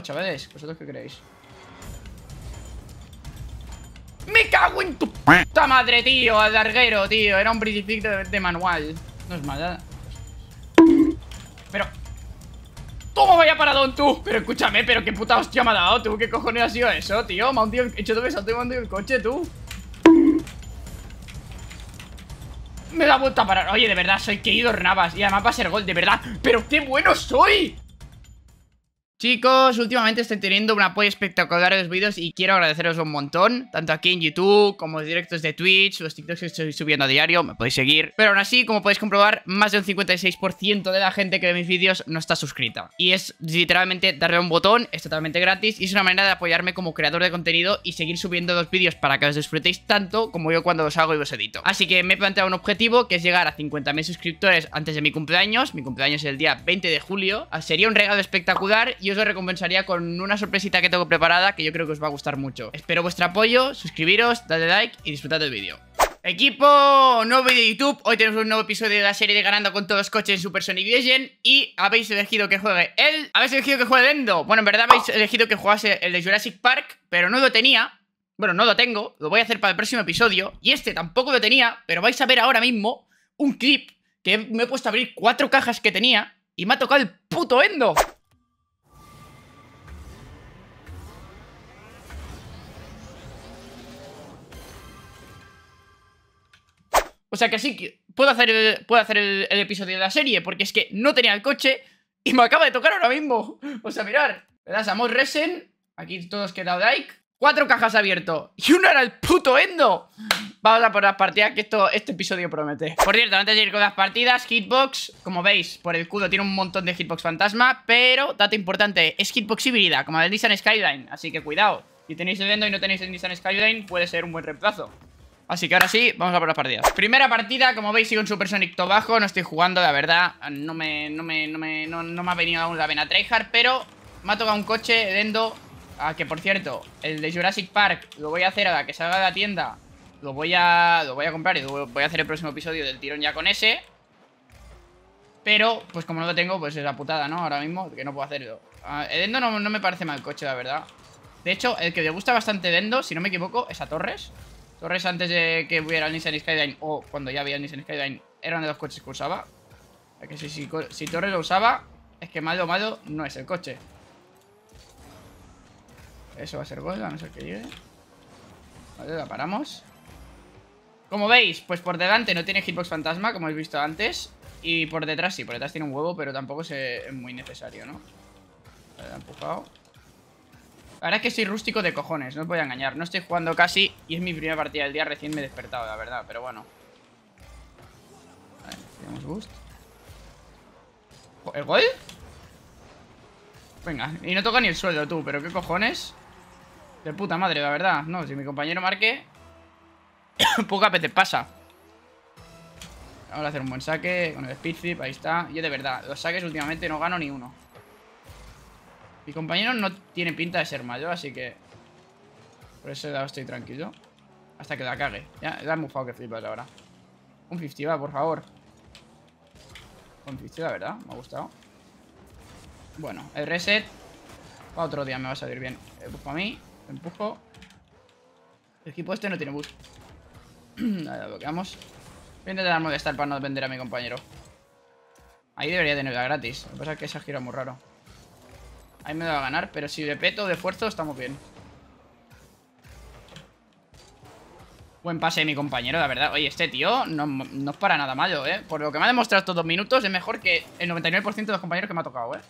chavales. ¿Vosotros qué creéis? ¡Me cago en tu puta madre, tío! Al larguero, tío. Era un principio de, manual. No es mala. Pero... ¿Cómo vaya paradón tú? Pero escúchame, pero qué puta hostia me ha dado tú. ¿Qué cojones ha sido eso, tío? Me ha hundido, he hecho todo me ha hundido el coche, tú. Me da vuelta a parar. Oye, de verdad, soy querido Navas. Y además va a ser gol, de verdad. ¡Pero qué bueno soy! Chicos, últimamente estoy teniendo un apoyo espectacular en los vídeos y quiero agradeceros un montón, tanto aquí en YouTube como en directos de Twitch, los TikToks que estoy subiendo a diario, me podéis seguir. Pero aún así, como podéis comprobar, más de un 56% de la gente que ve mis vídeos no está suscrita. Y es literalmente darle un botón, es totalmente gratis y es una manera de apoyarme como creador de contenido y seguir subiendo los vídeos para que os disfrutéis tanto como yo cuando los hago y los edito. Así que me he planteado un objetivo que es llegar a 50.000 suscriptores antes de mi cumpleaños, mi cumpleaños es el día 20 de julio, sería un regalo espectacular y os lo recompensaría con una sorpresita que tengo preparada que yo creo que os va a gustar mucho. Espero vuestro apoyo, suscribiros, dadle like y disfrutad del vídeo. Equipo, nuevo vídeo de YouTube, hoy tenemos un nuevo episodio de la serie de Ganando con todos los coches en Super Sonic Vision Y habéis elegido que juegue él, habéis elegido que juegue Dendo Bueno, en verdad habéis elegido que jugase el de Jurassic Park, pero no lo tenía. Bueno, no lo tengo, lo voy a hacer para el próximo episodio. Y este tampoco lo tenía, pero vais a ver ahora mismo un clip que me he puesto a abrir cuatro cajas que tenía Y me ha tocado el puto Endo O sea que sí, puedo hacer, el, puedo hacer el, episodio de la serie, porque es que no tenía el coche y me acaba de tocar ahora mismo. O sea, mirar, le das a Resen, aquí todos quedado like, cuatro cajas abierto y uno era el puto Endo. Vamos a por las partidas que esto, este episodio promete. Por cierto, antes de ir con las partidas, Hitbox, como veis, por el escudo tiene un montón de Hitbox fantasma, pero, dato importante, es Hitbox híbrida, como el Nissan Skyline, así que cuidado. Si tenéis el Endo y no tenéis el Nissan Skyline, puede ser un buen reemplazo. Así que ahora sí, vamos a por las partidas. Primera partida, como veis sigo en Super Sonic bajo. No estoy jugando, la verdad. No me, no me, no me, no, me ha venido aún la vena tryhard Pero me ha tocado un coche Dendo a que por cierto El de Jurassic Park lo voy a hacer a la que salga de la tienda. Lo voy a, lo voy a comprar Y voy a hacer el próximo episodio del tirón ya con ese. Pero, pues como no lo tengo Pues es la putada, ¿no? Ahora mismo, que no puedo hacerlo. Ah, El Dendo no, no me parece mal coche, la verdad. De hecho, el que le gusta bastante Dendo Si no me equivoco, es a Torres Torres antes de que hubiera el Nissan Skyline o cuando ya había el Nissan Skyline eran de los coches que usaba. que si, si, Torres lo usaba, es que malo malo no es el coche. Eso va a ser gol, a no ser que llegue. Vale, la paramos. Como veis, pues por delante no tiene hitbox fantasma, como habéis visto antes. Y por detrás sí, por detrás tiene un huevo, pero tampoco es muy necesario, ¿no? Vale, ha empujado. Verdad es que soy rústico de cojones, no os voy a engañar. No estoy jugando casi y es mi primera partida del día. Recién me he despertado, la verdad, pero bueno. Vale, tenemos boost. ¿El gol? Venga, y no toca ni el sueldo tú, pero qué cojones. De puta madre, la verdad. No, si mi compañero marque, poca veces pasa. Vamos a hacer un buen saque con el speed ahí está. Yo de verdad, los saques últimamente no gano ni uno. Mi compañero no tiene pinta de ser mayor, así que... Por eso estoy tranquilo. Hasta que la cague. Ya, la he mufado que flipas ahora. Un 50 va, por favor. Un 50, la verdad. Me ha gustado. Bueno, el reset. Para otro día me va a salir bien. Empujo a mí. Empujo. El equipo este no tiene bus. Vale, lo bloqueamos. Voy a intentar molestar para no vender a mi compañero. Ahí debería tenerla gratis. Lo que pasa es que esa gira muy raro. Ahí me va a ganar, pero si de peto de esfuerzo estamos bien. Buen pase mi compañero, la verdad. Oye, este tío no, no es para nada malo, ¿eh? Por lo que me ha demostrado estos dos minutos, es mejor que el 99% de los compañeros que me ha tocado, ¿eh?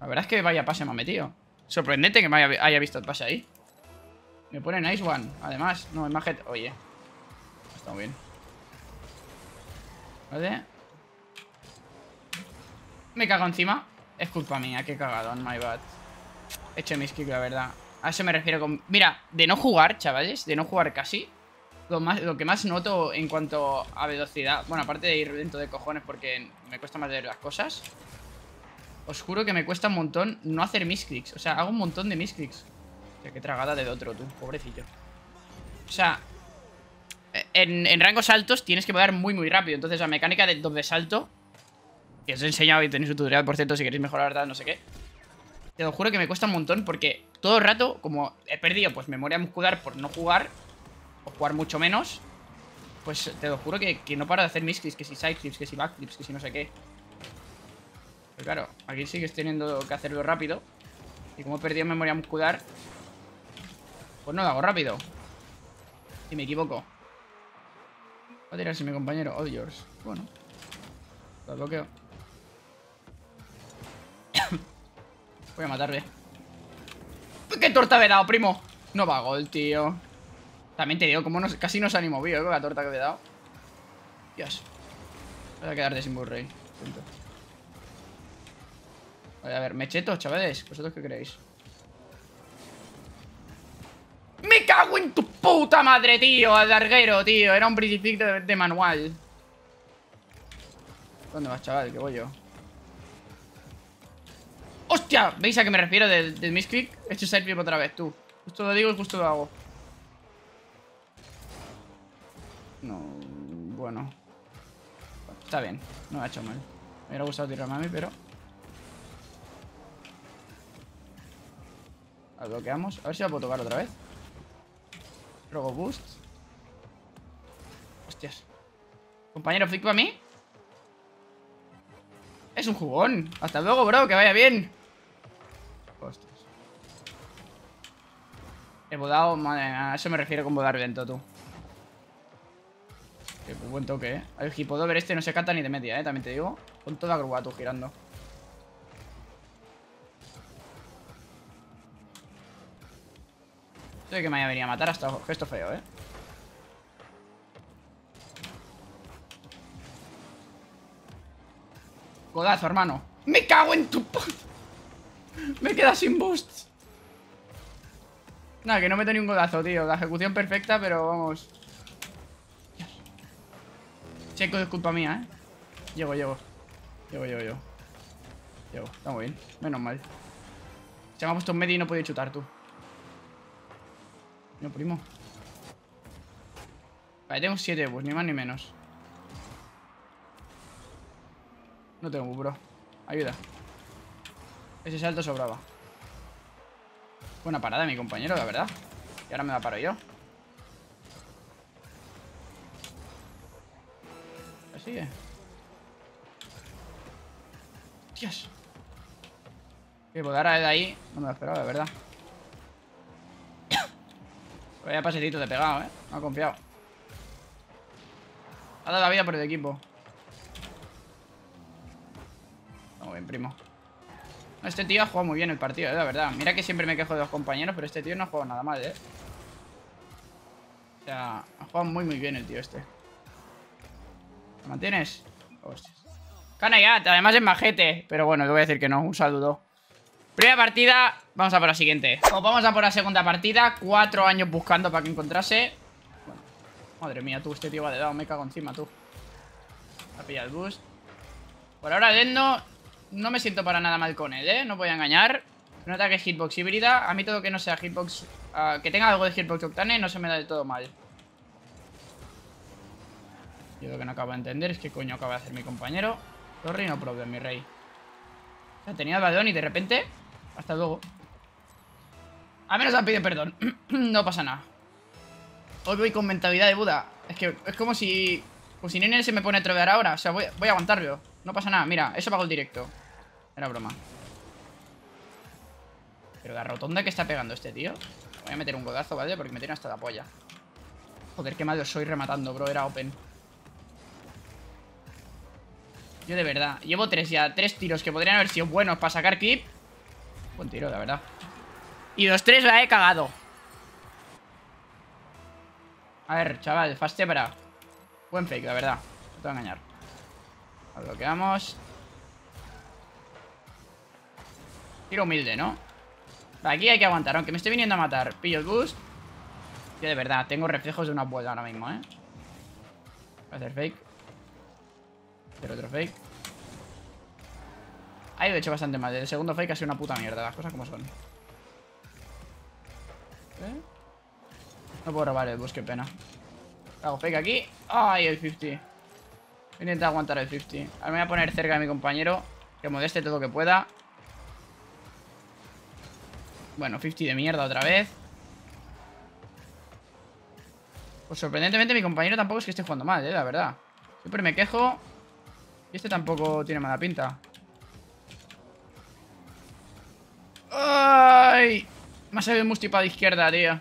La verdad es que vaya pase me ha metido. Sorprendente que me haya, visto el pase ahí. Me pone nice one. Además, no, es más Oye. Está muy bien. Vale. Me cago encima. Es culpa mía, qué cagado, my bad. He hecho kick, la verdad. A eso me refiero con... Mira, de no jugar, chavales, de no jugar casi, lo, más, lo que más noto en cuanto a velocidad, bueno, aparte de ir dentro de cojones porque me cuesta más leer las cosas, os juro que me cuesta un montón no hacer misclicks. O sea, hago un montón de misclicks. O sea, qué tragada de otro, tú, pobrecillo. O sea, en, en, rangos altos tienes que volar muy, muy rápido. Entonces la mecánica de doble salto Que os he enseñado y tenéis un tutorial, por cierto, si queréis mejorar, ¿verdad? No sé qué. Te lo juro que me cuesta un montón porque todo el rato, como he perdido pues memoria muscular por no jugar, o jugar mucho menos, pues te lo juro que, no paro de hacer misclips, que si sideclips, que si backflips, que si no sé qué. Pero claro, aquí sigues teniendo que hacerlo rápido. Y como he perdido memoria muscular, pues no lo hago rápido. Y me equivoco. Va a tirarse mi compañero. Oh. Bueno. Lo bloqueo. Voy a matarle. ¿Qué torta me he dado, primo? No va gol, tío. También te digo, como casi no se han movido ¿eh? con la torta que me he dado. Dios. Voy a quedarte sin Burray. Voy a ver, mechetos, chavales. ¿Vosotros qué creéis? ¡Me cago en tu puta madre, tío! Alarguero, tío. Era un British de, manual. ¿Dónde vas, chaval? ¿Qué voy yo? ¡Hostia! ¿Veis a qué me refiero del, del misclick? He hecho side otra vez, tú. Justo lo digo y justo lo hago. No, bueno. Está bien, no me ha hecho mal. Me hubiera gustado tirar a mí, pero... Lo bloqueamos. A ver si la puedo tocar otra vez. Robo boost. Hostias. Compañero, flick a mí. Es un jugón. Hasta luego, bro. Que vaya bien. He bodado. Madre a eso me refiero con bodar lento, tú. Qué buen toque, eh. El hipodover este no se cata ni de media, eh. También te digo. Con toda grúa tú girando. Sé que me haya venido a matar hasta gesto feo, eh. Codazo, hermano. ¡Me cago en tu Me queda sin boost. Nada, que no meto ni un godazo, tío. La ejecución perfecta, pero vamos. Checo es culpa mía, ¿eh? Llego, llego. Llego, llego, llego. Llego, está muy bien. Menos mal. Se me ha puesto en medio y no puede chutar, tú. No, primo. Vale, tengo 7 pues ni más ni menos. No tengo bro. Ayuda. Ese salto sobraba. Buena parada, mi compañero, la verdad. Y ahora me la paro yo. sigue. Dios. Que ahora de ahí no me lo esperaba, de verdad. Vaya pasecito de pegado, eh. No ha confiado. Ha dado la vida por el equipo. Muy bien, primo. Este tío ha jugado muy bien el partido, eh, la verdad. Mira que siempre me quejo de los compañeros, pero este tío no ha jugado nada mal, eh. O sea, ha jugado muy muy bien el tío este. ¿Lo mantienes? Hostias. ya, además es majete. Pero bueno, te voy a decir que no, un saludo. Primera partida, vamos a por la siguiente. vamos a por la segunda partida. Cuatro años buscando para que encontrase. madre mía, tú, este tío va de dado, me cago encima, tú. Ha pillado el boost. Por ahora, Dendo, no me siento para nada mal con él, ¿eh? No voy a engañar. Un ataque hitbox híbrida. A mí todo que no sea hitbox... Ah, que tenga algo de hitbox octane no se me da de todo mal. Yo lo que no acabo de entender es qué coño acaba de hacer mi compañero. Sorry, no problem, mi rey. O sea, tenía el balón y de repente... Hasta luego. A menos han pedido perdón. no pasa nada. Hoy voy con mentalidad de Buda. Es que es como si... Como si Nene se me pone a trovear ahora. O sea, voy, voy a aguantarlo. No pasa nada. Mira, eso pago el directo. Era broma. Pero la rotonda que está pegando este tío. Voy a meter un godazo, ¿vale? Porque me tiene hasta la polla. Joder, qué malo soy rematando, bro. Era open. Yo de verdad, llevo tres ya Tres tiros que podrían haber sido buenos para sacar clip Buen tiro, la verdad Y los tres la he cagado A ver, chaval, para Buen fake, la verdad No te voy a engañar Lo bloqueamos Tiro humilde, ¿no? Aquí hay que aguantar, aunque me esté viniendo a matar Pillo el boost Yo de verdad, tengo reflejos de una vuelta ahora mismo, ¿eh? Voy a hacer fake pero otro fake. Ahí lo he hecho bastante mal. El segundo fake ha sido una puta mierda. Las cosas como son. ¿Eh? No puedo robar el bus, qué pena. Hago fake aquí. ¡Ay, el 50! Intenta aguantar el 50. Ahora me voy a poner cerca de mi compañero. Que modeste todo lo que pueda. Bueno, 50 de mierda otra vez. Pues sorprendentemente mi compañero tampoco es que esté jugando mal, eh, la verdad. Siempre me quejo. Y este tampoco tiene mala pinta. ¡Ay! Me ha salido musti para la izquierda, tío.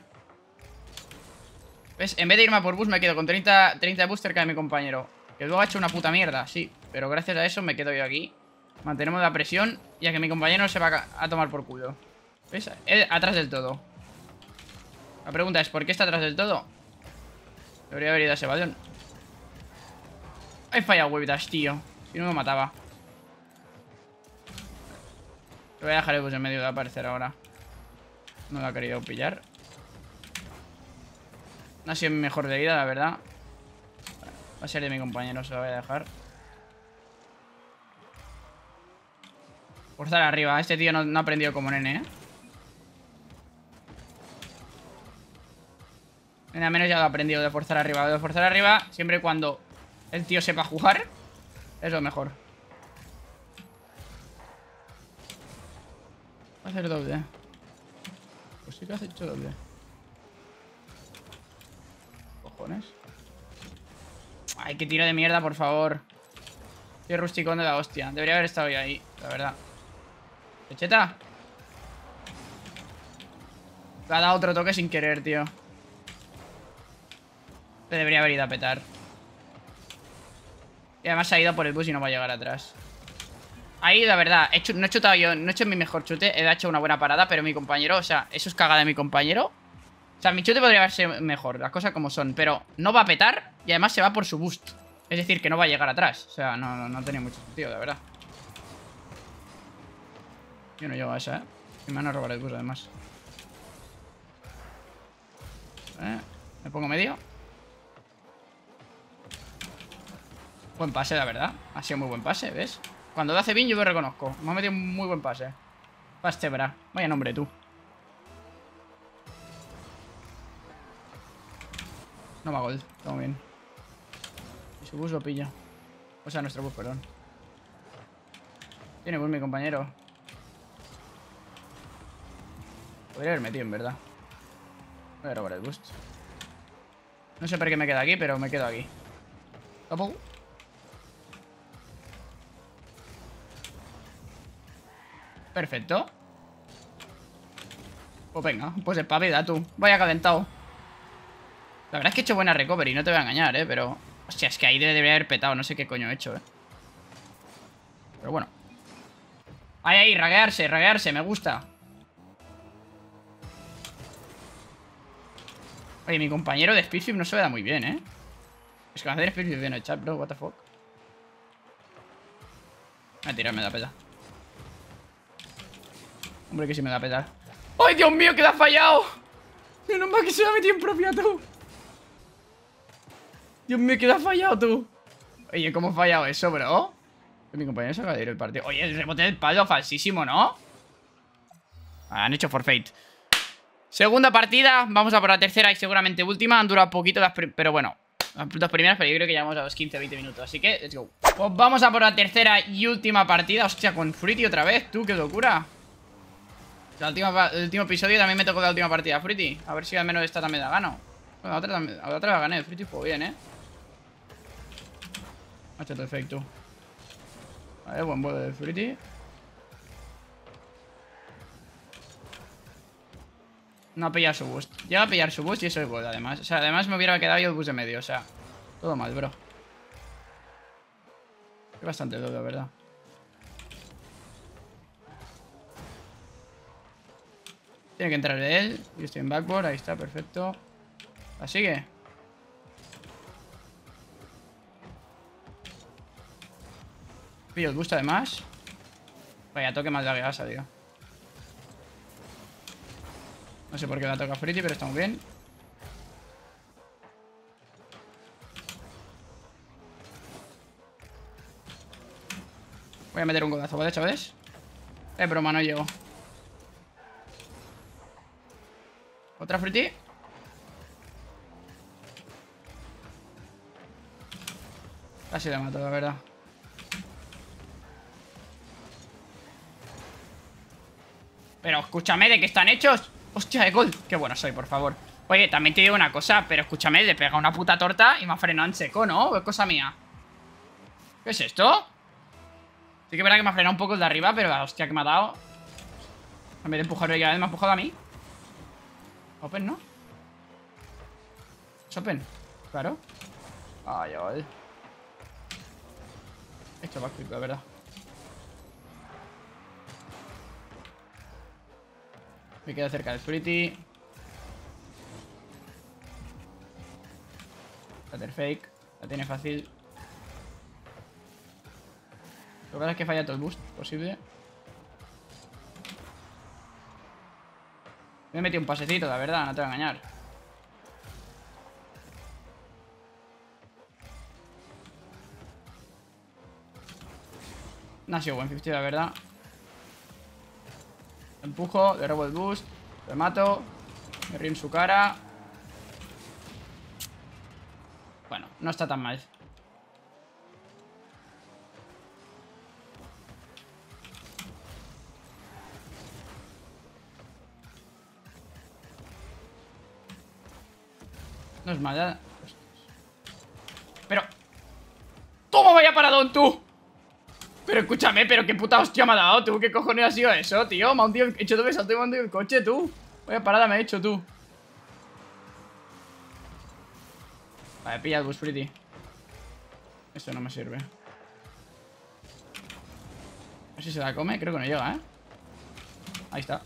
¿Ves? En vez de irme por bus me quedo con 30, 30 de booster que mi compañero. Que luego ha hecho una puta mierda, sí. Pero gracias a eso me quedo yo aquí. Mantenemos la presión, ya que mi compañero se va a, tomar por culo. ¿Ves? atrás del todo. La pregunta es, ¿por qué está atrás del todo? Debería haber ido a ese balón. He fallado huevitas, tío. Si no me mataba. Te voy a dejar el bus en medio de aparecer ahora. No lo ha querido pillar. No ha sido mi mejor de vida, la verdad. Va a ser de mi compañero, se lo voy a dejar. Forzar arriba. Este tío no, ha aprendido como nene, ¿eh? Nada menos ya lo ha aprendido de forzar arriba. De forzar arriba, siempre y cuando el tío sepa jugar, es lo mejor. Va a hacer doble. Pues sí que has hecho doble. Cojones. Ay, qué tiro de mierda, por favor. Qué rusticón de la hostia. Debería haber estado yo ahí, la verdad. ¿Pecheta? Le ha dado otro toque sin querer, tío. Debería haber ido a petar. Y además ha ido por el bus y no va a llegar atrás. Ahí, la verdad, no he chutado yo, no he hecho mi mejor chute, he hecho una buena parada, pero mi compañero, o sea, eso es cagada de mi compañero. O sea, mi chute podría haber sido mejor, las cosas como son, pero no va a petar y además se va por su boost. Es decir, que no va a llegar atrás. O sea, no tenía mucho sentido, la verdad. Yo no llego a esa, ¿eh? Y me van a robar el bus, además. ¿Eh? Me pongo medio. Buen pase, la verdad. Ha sido muy buen pase, ¿ves? Cuando lo hace bien yo lo reconozco. Me ha metido un muy buen pase. Pastebra. Vaya nombre tú. No va gol. Todo bien. Y su bus lo pilla. O sea, nuestro bus, perdón. Tiene bus mi compañero. Podría haber metido, en verdad. Voy a robar el boost. No sé por qué me quedo aquí, pero me quedo aquí. ¿Tampoco? Perfecto. Pues venga, pues espabila tú. Vaya calentado. La verdad es que he hecho buena recovery, no te voy a engañar, ¿eh? Pero... Hostia, es que ahí debería haber petado, no sé qué coño he hecho, ¿eh? Pero bueno. Ahí, ahí, raguearse, raguearse, me gusta. Oye, mi compañero de Speedflip no se me da muy bien, ¿eh? Es que hacer Speedflip bien el chat, bro, what the fuck. Voy a tirarme la peta. Hombre, que si me da a petar. ¡Ay, Dios mío, que la ha fallado! Menos mal que se me ha metido en tú. Dios mío, que la ha fallado tú. Oye, ¿cómo ha fallado eso, bro? Mi compañero se ir el partido. Oye, el rebote del palo falsísimo, ¿no? Han hecho forfeit. Segunda partida, vamos a por la tercera y seguramente última. Han durado poquito las pero bueno, las dos primeras, pero yo creo que ya vamos a los 15-20 minutos. Así que, let's go. Pues vamos a por la tercera y última partida. Hostia, con Fruity otra vez, tú, qué locura el último episodio también me tocó la última partida Fruity. A ver si al menos esta también la gano. Bueno, la otra, la otra la gané. Fruity fue bien, ¿eh? Hecho perfecto. Vale, buen vuelo de Fruity. No ha pillado su boost. Llega a pillar su boost y eso es bueno, además. O sea, además me hubiera quedado yo el boost de medio. O sea, todo mal, bro. Es bastante duro, la verdad. Tiene que entrar él. Yo estoy en backboard. Ahí está, perfecto. ¿La sigue? Pillo el boost además. Vaya, toque más de asa, tío. No sé por qué la toca Fritty, pero estamos bien. Voy a meter un golazo, ¿vale, chavales? Eh, broma, no llego. ¿Otra fruity? Casi le mato, la verdad. Pero escúchame, ¿de qué están hechos? Hostia, de gol. Qué bueno soy, por favor. Oye, también te digo una cosa, pero escúchame, le pega una puta torta y me ha frenado en seco, ¿no? Es cosa mía. ¿Qué es esto? Sí que es verdad que me ha frenado un poco el de arriba, pero la hostia que me ha dado. En vez de empujarlo ya, me ha empujado a mí. Open, ¿no? Es open. Claro. Ay, ay. Esto va a la verdad. Me quedo cerca del. Hacer fake. La tiene fácil. Lo que pasa es que falla todo el boost posible. Me he metido un pasecito, la verdad, no te voy a engañar. No ha sido buen 50, la verdad. Empujo, le robo el boost, le mato, me río en su cara. Bueno, no está tan mal. No es mala. Pero... ¡Toma vaya paradón, tú! Pero escúchame, pero qué puta hostia me ha dado, tú. ¿Qué cojones ha sido eso, tío? Me ha hundido, he hecho todo y me ha hundido el coche, tú. Vaya parada me he hecho, tú. Vale, pilla el bus pretty. Esto no me sirve. A ver si se la come. Creo que no llega, ¿eh? Ahí está.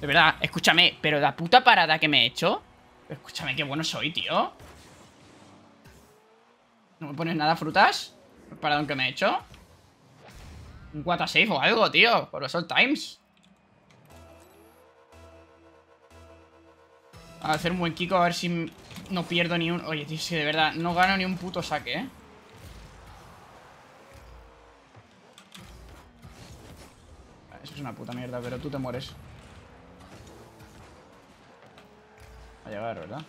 De verdad, escúchame, pero la puta parada que me he hecho... Escúchame, qué bueno soy, tío. ¿No me pones nada frutas? ¿El paradón que me he hecho? Un 4 safe o algo, tío. Por los old times. A hacer un buen kiko a ver si no pierdo ni un... Oye, tío, si de verdad no gano ni un puto saque, ¿eh? Eso es una puta mierda, pero tú te mueres. Va a llegar, ¿verdad?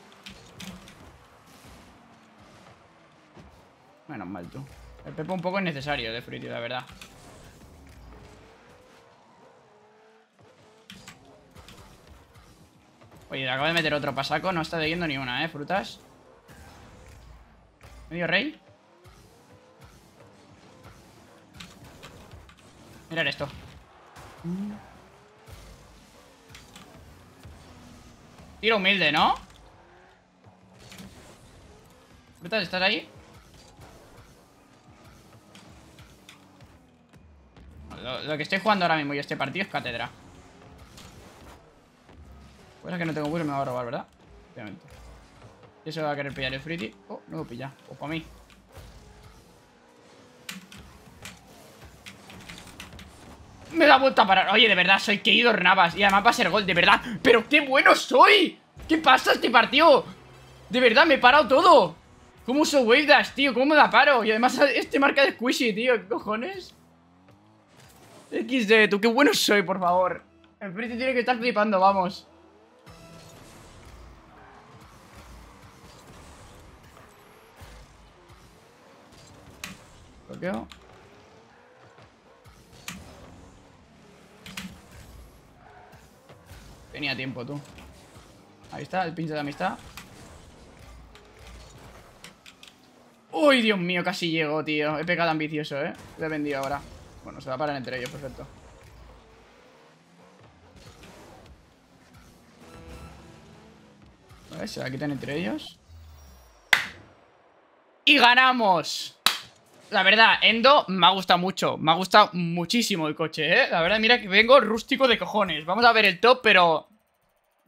Menos mal, tú. El pepo un poco es necesario de Fruity, la verdad. Oye, acabo de meter otro pasaco. No está leyendo ni una, ¿eh? Frutas. Medio rey. Mirad esto. Tiro humilde, ¿no? Frutas, ¿estás ahí? Lo, que estoy jugando ahora mismo y este partido es cátedra. Pues es que no tengo burro me va a robar, ¿verdad? Obviamente. Eso va a querer pillar el Fritty. Oh, no lo pilla. O para mí. Me da vuelta a parar. Oye, de verdad, soy querido Navas. Y además va a ser gol, de verdad. ¡Pero qué bueno soy! ¿Qué pasa este partido? De verdad, me he parado todo. ¿Cómo uso Wave Dash, tío? ¿Cómo me la paro? Y además este marca de Squishy, tío. ¿Qué cojones? XD, tú, qué bueno soy, por favor. El Fritty tiene que estar flipando, vamos. Tenía tiempo, tú. Ahí está, el pinche de amistad. Uy, Dios mío, casi llego, tío. He pecado ambicioso, ¿eh? Le he vendido ahora. Bueno, se va a parar entre ellos, perfecto. Ver, se la quitan entre ellos. ¡Y ganamos! La verdad, Endo me ha gustado mucho. Me ha gustado muchísimo el coche, ¿eh? La verdad, mira que vengo rústico de cojones. Vamos a ver el top, pero...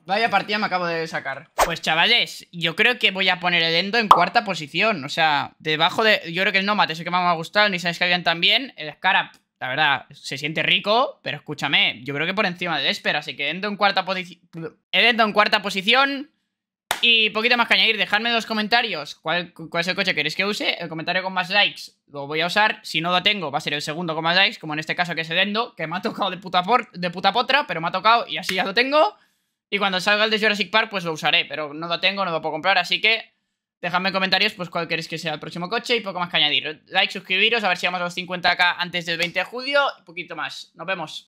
Vaya partida me acabo de sacar. Pues chavales, yo creo que voy a poner el Endo en cuarta posición. O sea, debajo de... Yo creo que el Nomad es el que más me ha gustado. El Nissan Skyline también. El Scarab, la verdad, se siente rico. Pero escúchame, yo creo que por encima del Esper. Así que Endo en cuarta posición... El Endo en cuarta posición... Y poquito más que añadir, dejadme en los comentarios cuál, es el coche que queréis que use. El comentario con más likes lo voy a usar. Si no lo tengo, va a ser el segundo con más likes, como en este caso que es el Endo, que me ha tocado de puta, de potra, pero me ha tocado y así ya lo tengo. Y cuando salga el de Jurassic Park, pues lo usaré, pero no lo tengo, no lo puedo comprar, así que Dejadme en comentarios pues cuál queréis que sea el próximo coche y poco más que añadir. Like, suscribiros, a ver si vamos a los 50k antes del 20 de julio y poquito más. Nos vemos.